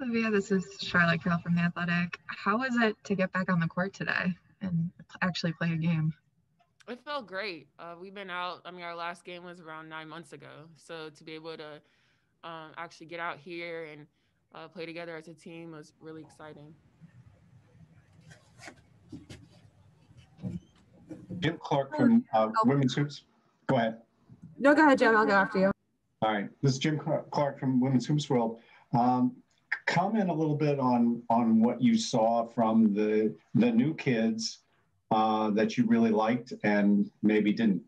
Olivia, this is Charlotte Carroll from The Athletic. How was it to get back on the court today and actually play a game? It felt great. Uh, we've been out. I mean, our last game was around nine months ago. So to be able to um, actually get out here and uh, play together as a team was really exciting. Jim Clark from uh, Women's Hoops. Go ahead. No, go ahead, Jim. I'll go after you. All right. This is Jim Clark from Women's Hoops World. Um, comment a little bit on on what you saw from the the new kids uh, that you really liked and maybe didn't.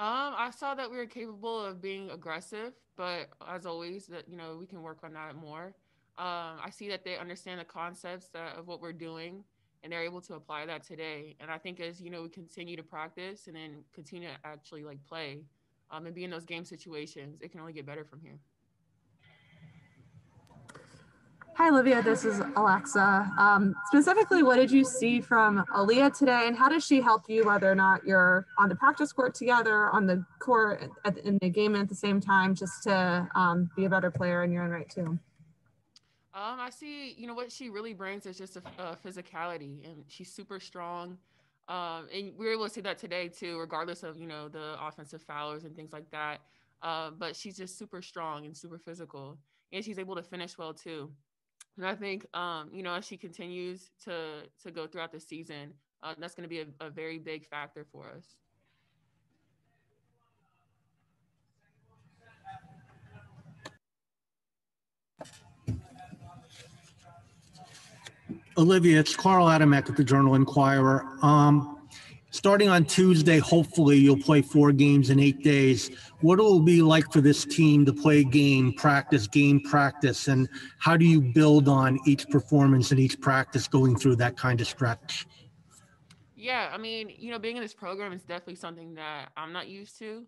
Um, I saw that we were capable of being aggressive, but as always, that you know we can work on that more. Um, I see that they understand the concepts that, of what we're doing, and they're able to apply that today. And I think as you know we continue to practice and then continue to actually like play, um, and be in those game situations, it can only get better from here. Hi, Olivia. This is Alexa. Um, specifically, what did you see from Aaliyah today, and how does she help you, whether or not you're on the practice court together, on the court, at, in the game at the same time, just to um, be a better player in your own right, too? Um, I see, you know, what she really brings is just a, a physicality, and she's super strong. Um, and we were able to see that today, too, regardless of, you know, the offensive fouls and things like that. Uh, but she's just super strong and super physical, and she's able to finish well, too. And I think, um, you know, as she continues to to go throughout the season, uh, that's going to be a, a very big factor for us. Olivia, it's Carl Adamec at the Journal Inquirer. Um, starting on Tuesday, hopefully you'll play four games in eight days. What will it be like for this team to play game, practice, game, practice, and how do you build on each performance and each practice going through that kind of stretch? Yeah, I mean, you know, being in this program is definitely something that I'm not used to.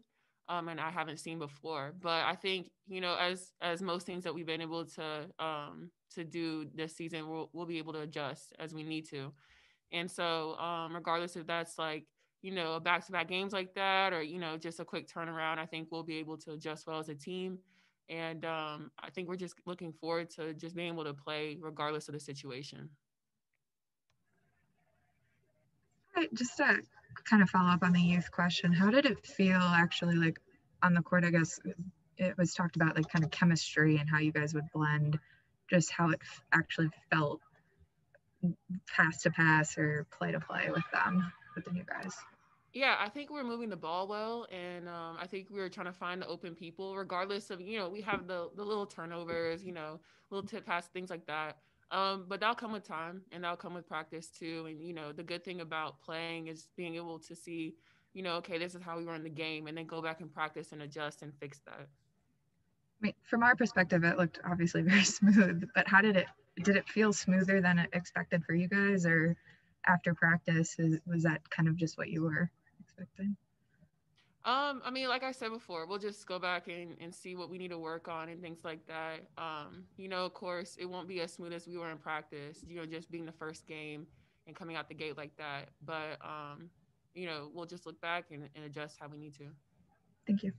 Um, and I haven't seen before. But I think you know, as as most things that we've been able to um, to do this season, we'll we'll be able to adjust as we need to. And so, um, regardless if that's like, you know, back to back games like that or, you know, just a quick turnaround, I think we'll be able to adjust well as a team. And um, I think we're just looking forward to just being able to play regardless of the situation. Just to kind of follow up on the youth question, how did it feel actually like on the court? I guess it was talked about like kind of chemistry and how you guys would blend, just how it actually felt pass to pass or play to play with them with the new guys? Yeah, I think we're moving the ball well, and um, I think we are trying to find the open people, regardless of you know we have the the little turnovers, you know, little tip pass things like that. Um, but that'll come with time, and that'll come with practice too. And you know, the good thing about playing is being able to see, you know, okay, this is how we run the game, and then go back and practice and adjust and fix that. I mean, from our perspective, it looked obviously very smooth. But how did it did it feel smoother than expected for you guys or after practice is, was that kind of just what you were expecting? Um i mean like i said before we'll just go back and, and see what we need to work on and things like that. Um you know of course it won't be as smooth as we were in practice you know just being the first game and coming out the gate like that. But um you know we'll just look back and, and adjust how we need to. Thank you.